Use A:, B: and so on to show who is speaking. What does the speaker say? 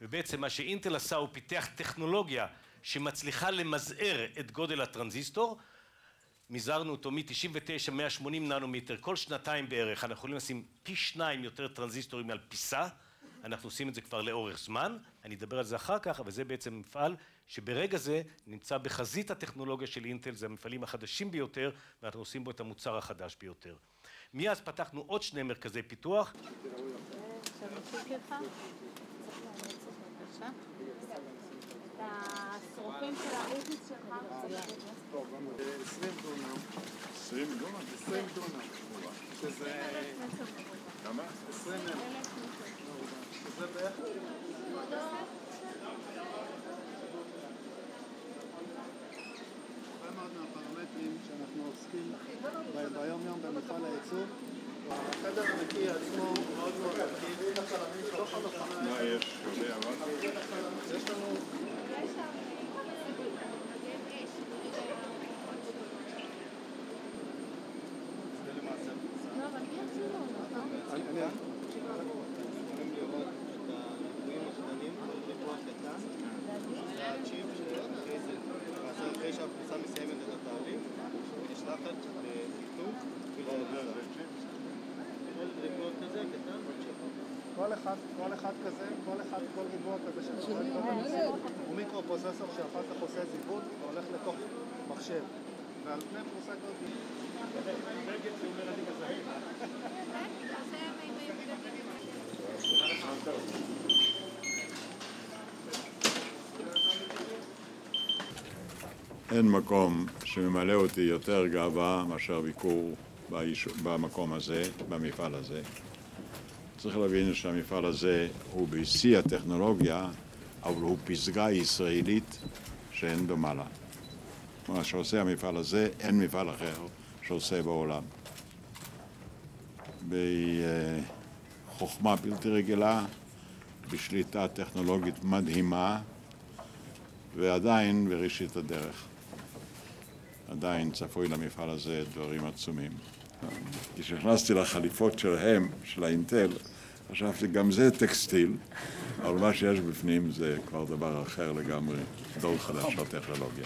A: ובעצם מה שאינטל עשה הוא פיתח טכנולוגיה שמצליחה למזער את גודל הטרנזיסטור. מזערנו אותו מ-99 180 ננומטר. כל שנתיים בערך אנחנו יכולים לשים פי שניים יותר טרנזיסטורים על פיסה אנחנו עושים את זה כבר לאורך זמן אני אדבר על זה אחר כך אבל זה בעצם מפעל שברגע זה נמצא בחזית הטכנולוגיה של אינטל זה המפעלים החדשים ביותר ואנחנו עושים בו את המוצר החדש ביותר. מאז פתחנו עוד שני מרכזי פיתוח.
B: השרופים
C: 20 דונם.
D: 20 דונם?
C: 20 דונם. שזה...
D: כמה?
C: 20 אלף. שזה בערך... שאנחנו עוסקים בהם ביום-יום במפעל הייצור, החדר הנקי עצמו מאוד מאוד עקיב, בתוך
E: המחנה נשלחת לחיתוך. כל קטן זה צ'יפ.
C: כל אחד, כל אחד כזה, כל אחד, כל ריבוע כזה שאתה רואה פה הוא מיקרו פרוססור שאחר כך עושה זיוון והולך לתוך מחשב. ועל פני פרוסה כזאת
D: אין מקום שממלא אותי יותר גאווה מאשר ביקור בייש... במקום הזה, במפעל הזה. צריך להבין שהמפעל הזה הוא בשיא הטכנולוגיה, אבל הוא פסגה ישראלית שאין דומה לה. מה שעושה המפעל הזה, אין מפעל אחר שעושה בעולם. בחוכמה בלתי רגילה, בשליטה טכנולוגית מדהימה, ועדיין בראשית הדרך. עדיין צפוי למפעל הזה דברים עצומים. כשנכנסתי לחליפות שלהם, של האינטל, חשבתי גם זה טקסטיל, אבל מה שיש בפנים זה כבר דבר אחר לגמרי, דור חדש של טכנולוגיה.